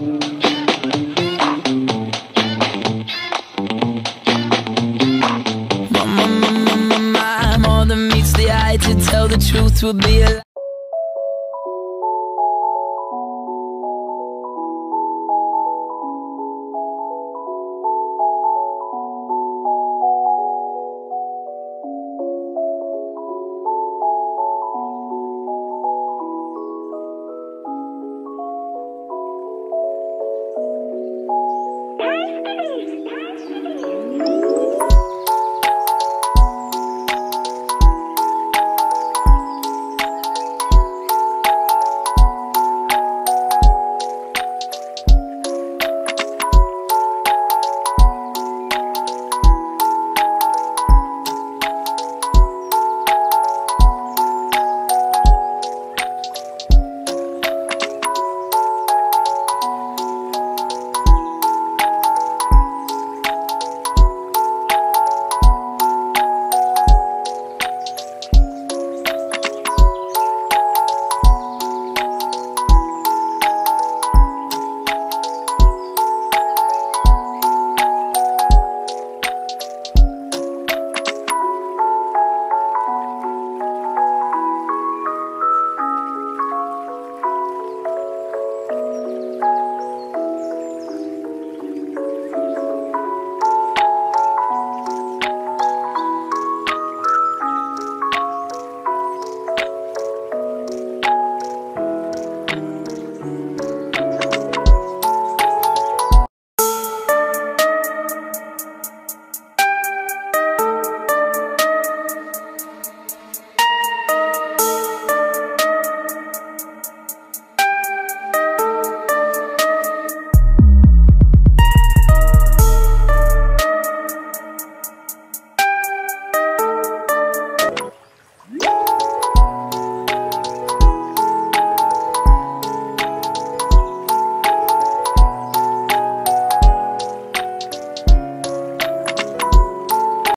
My, my, my, my, my, more than meets the eye to tell the truth will be a